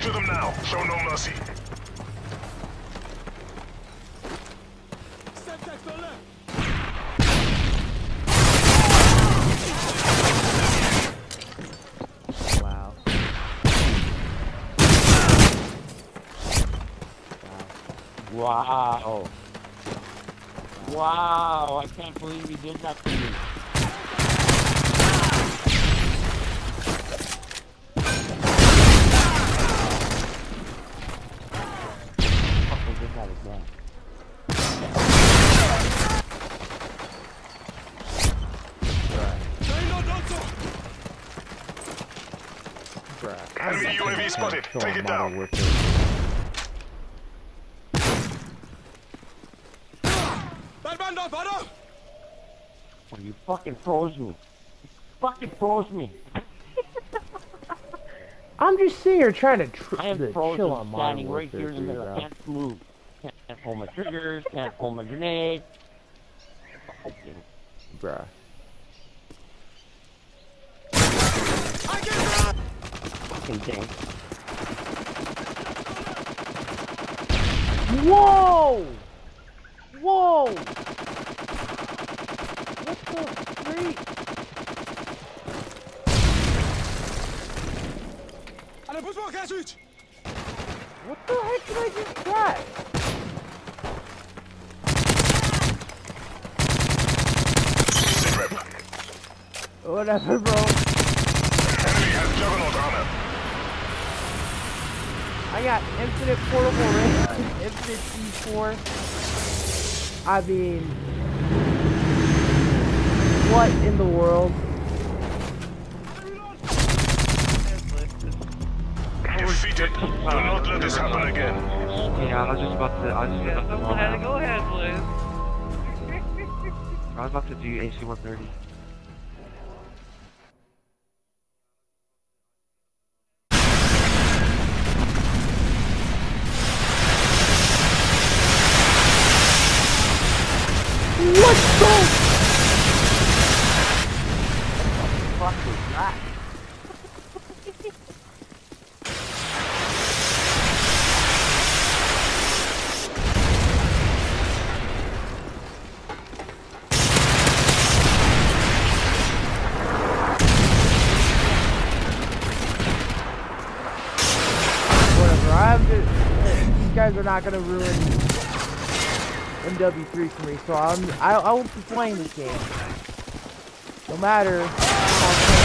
to them now. Show no mercy. Wow. Wow. Wow, I can't believe he did that to me. Fucking did that again. Bruh. Enemy UAV spotted. Kill Take on it Modern down. Warfare. Oh, you fucking froze me. You fucking froze me. I'm just sitting here trying to tr- I am to frozen chill on Modern standing right Warfare here in the middle. bro. I can't move. Can't pull my triggers, can't pull my grenade. Fucking Bruh. fucking thing. Whoa! Whoa! What the freak? What the heck did I just get? Sit rep. Whatever, bro. Enemy has Juggernaut armor. I got infinite portable range, infinite C4. I mean, what in the world? Defeated. Do not let this happen again. Yeah, I was just about to. I was just about to. Go ahead, go ahead, Liz. I was about to do AC 130. What the? Fuck was that? Whatever. I'm are not gonna ruin MW3 for me, so I'm. I, I will be playing this game. No matter.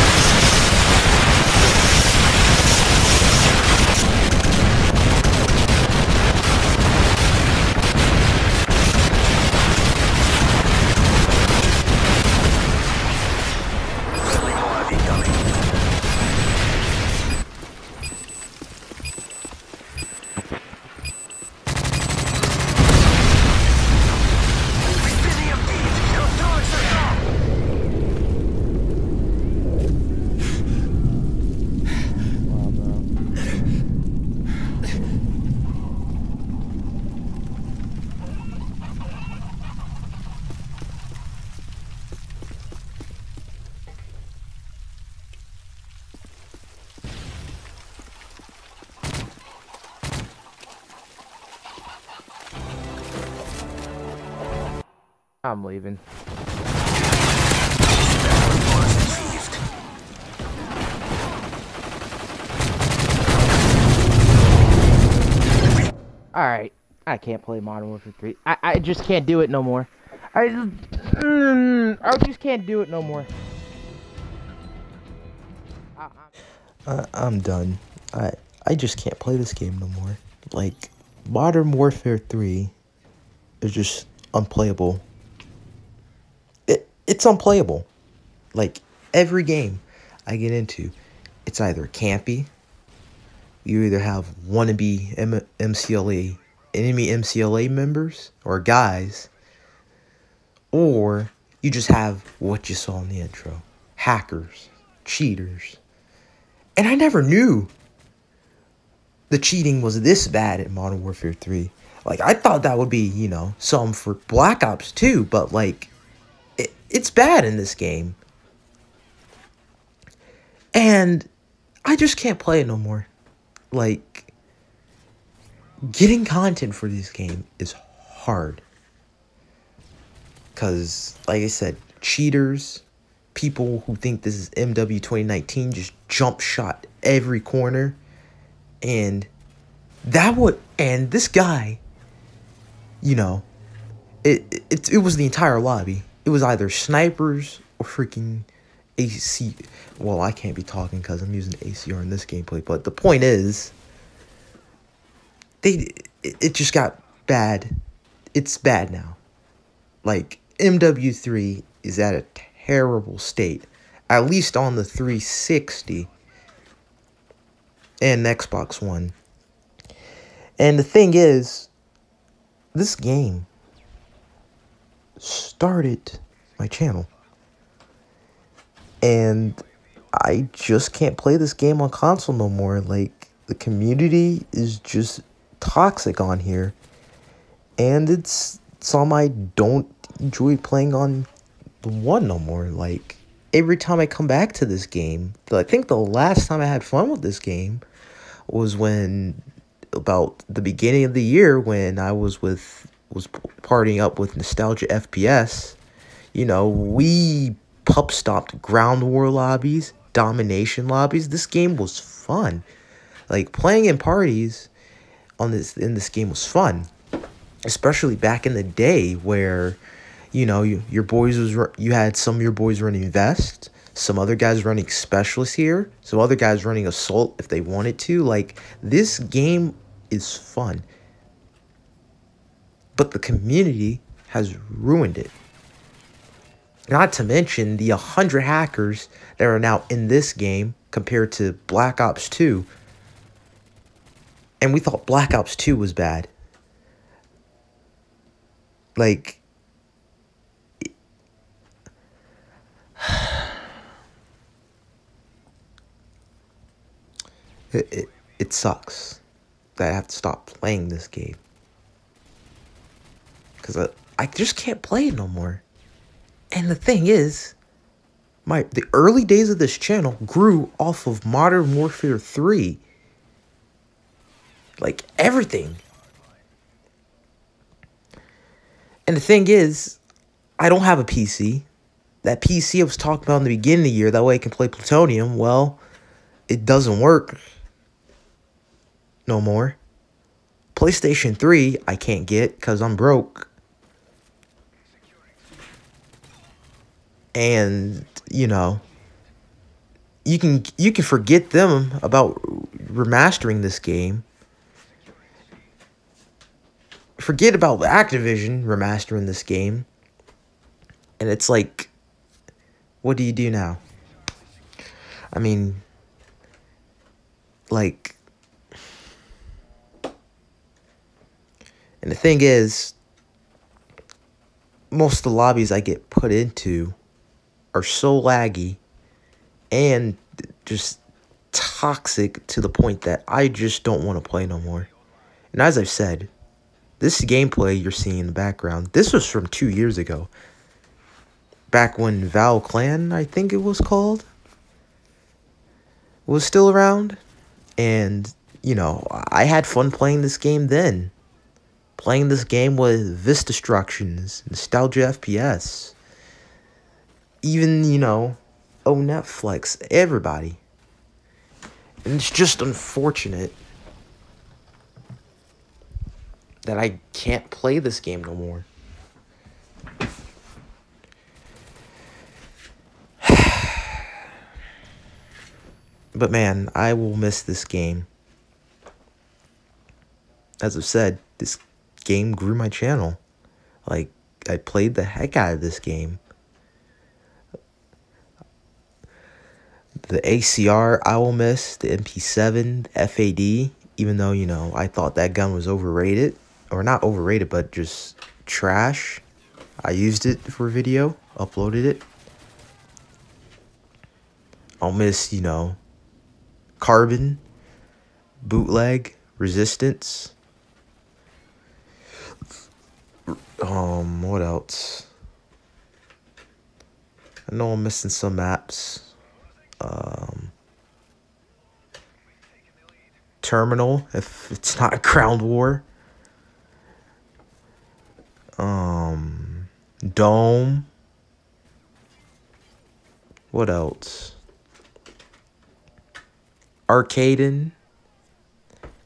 I'm leaving. Alright. I can't play Modern Warfare 3. I, I just can't do it no more. I just, mm, I just can't do it no more. I, I, Uh, I'm done. I I just can't play this game no more. Like Modern Warfare 3 is just unplayable. It it's unplayable. Like every game I get into, it's either campy. You either have wannabe M- MCLA enemy MCLA members or guys, or you just have what you saw in the intro: hackers, cheaters. And I never knew the cheating was this bad in Modern Warfare 3. Like, I thought that would be, you know, some for Black Ops 2, but, like, it's bad in this game. And I just can't play it no more. Like, getting content for this game is hard. Cause like I said, cheaters, people who think this is MW 2019 just jump shot every corner. And that would and this guy, you know, it it, it was the entire lobby. It was either snipers or freaking AC. Well, I can't be talking because I'm using ACR in this gameplay. But the point is, they it, it just got bad. It's bad now. Like MW3 is at a terrible state, at least on the 360 and Xbox One. And the thing is, this game started my channel. And I just can't play this game on console no more. Like, the community is just toxic on here. And it's some I don't enjoy playing on the one no more. Like, every time I come back to this game, I think the last time I had fun with this game was when about the beginning of the year when I was with was partying up with Nostalgia FPS. You know, we pubstomped ground war lobbies, domination lobbies. This game was fun. Like playing in parties on this in this game was fun, especially back in the day where, you know, you, your boys was you had some of your boys running vest, some other guys running specialist here, some other guys running assault if they wanted to. Like this game is fun. But the community has ruined it. Not to mention the 100 hackers that are now in this game compared to Black Ops 2. And we thought Black Ops 2 was bad. Like, it, it, it sucks that I have to stop playing this game. Because I, I just can't play it no more. And the thing is, my the early days of this channel grew off of Modern Warfare 3. Like everything. And the thing is, I don't have a PC. That PC I was talking about in the beginning of the year, that way I can play Plutonium, well, it doesn't work no more. PlayStation 3, I can't get because I'm broke. And, you know, you can you can forget them about remastering this game. Forget about Activision remastering this game. And it's like what do you do now? I mean like And the thing is, most of the lobbies I get put into are so laggy and just toxic to the point that I just don't want to play no more. And as I've said, this gameplay you're seeing in the background, this was from two years ago. Back when Val Clan, I think it was called, was still around. And, you know, I had fun playing this game then playing this game with Vistastructions, Nostalgia FPS, even, you know, oh, Netflix, everybody. And it's just unfortunate that I can't play this game no more. but man, I will miss this game. As I've said, this game grew my channel. Like, I played the heck out of this game. The ACR I will miss, the MP7, the FAD, even though, you know, I thought that gun was overrated. Or not overrated, but just trash. I used it for video, uploaded it. I'll miss, you know, Carbon, Bootleg, Resistance. Um, what else? I know I'm missing some maps. Um, Terminal, if it's not a Ground War. Um, Dome. What else? Arcaden.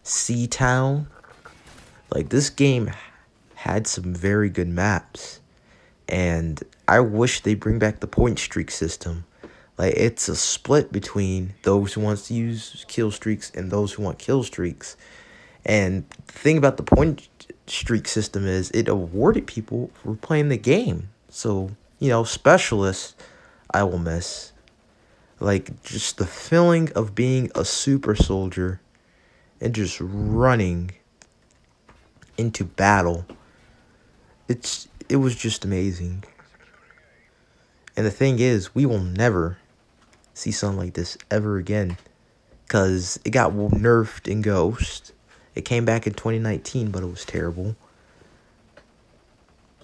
Sea Town. Like this game had some very good maps. And I wish they bring back the point streak system. Like it's a split between those who wants to use kill streaks and those who want kill streaks. And the thing about the point streak system is it awarded people for playing the game. So, you know, specialists I will miss. Like just the feeling of being a super soldier and just running into battle. It's it was just amazing. And the thing is, we will never see something like this ever again. Because it got nerfed in Ghost. It came back in 2019, but it was terrible.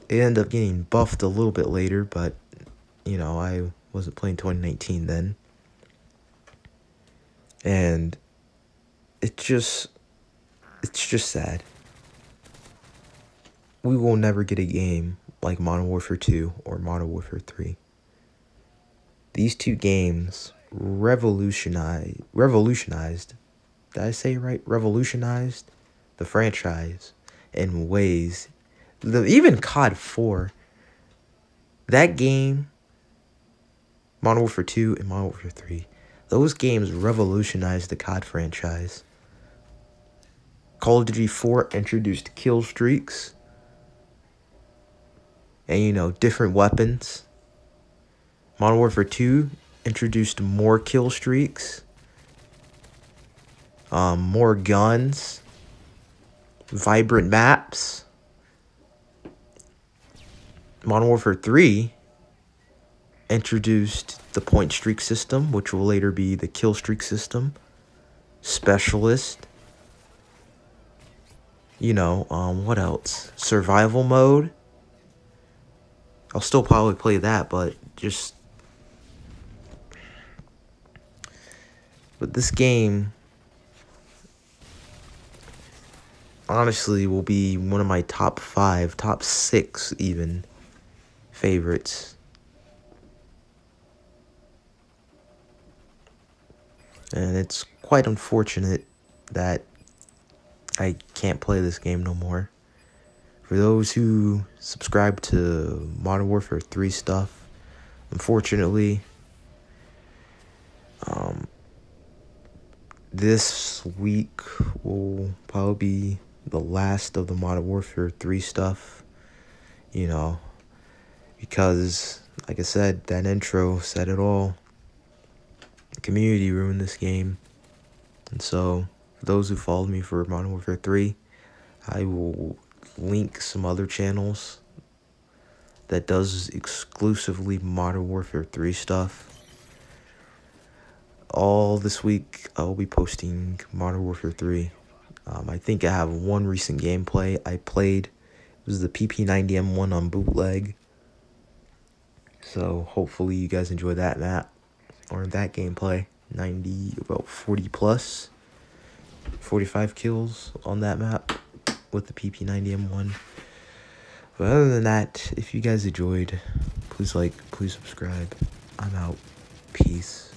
It ended up getting buffed a little bit later, but, you know, I wasn't playing 2019 then. And it just, it's just sad. We will never get a game like Modern Warfare 2 or Modern Warfare 3. These two games revolutionized revolutionized did I say right? Revolutionized the franchise in ways the even COD 4 that game Modern Warfare 2 and Modern Warfare 3 those games revolutionized the COD franchise. Call of Duty 4 introduced kill streaks and you know different weapons Modern Warfare 2 introduced more kill streaks, um, more guns, vibrant maps. Modern Warfare 3 introduced the point streak system, which will later be the kill streak system, specialist. You know, um, what else? Survival mode. I'll still probably play that, but just But this game honestly will be one of my top five, top six even favorites. And it's quite unfortunate that I can't play this game no more. For those who subscribe to Modern Warfare 3 stuff, unfortunately, this week will probably be the last of the Modern Warfare 3 stuff. You know, because, like I said, that intro said it all. The community ruined this game. And so, for those who followed me for Modern Warfare 3, I will link some other channels that does exclusively Modern Warfare 3 stuff all this week I'll be posting Modern Warfare 3. Um, I think I have one recent gameplay I played. It was the PP90M1 on bootleg. So hopefully you guys enjoy that map or that gameplay. 90 about 40 plus 45 kills on that map with the PP90M1. But other than that, if you guys enjoyed, please like, please subscribe. I'm out. Peace.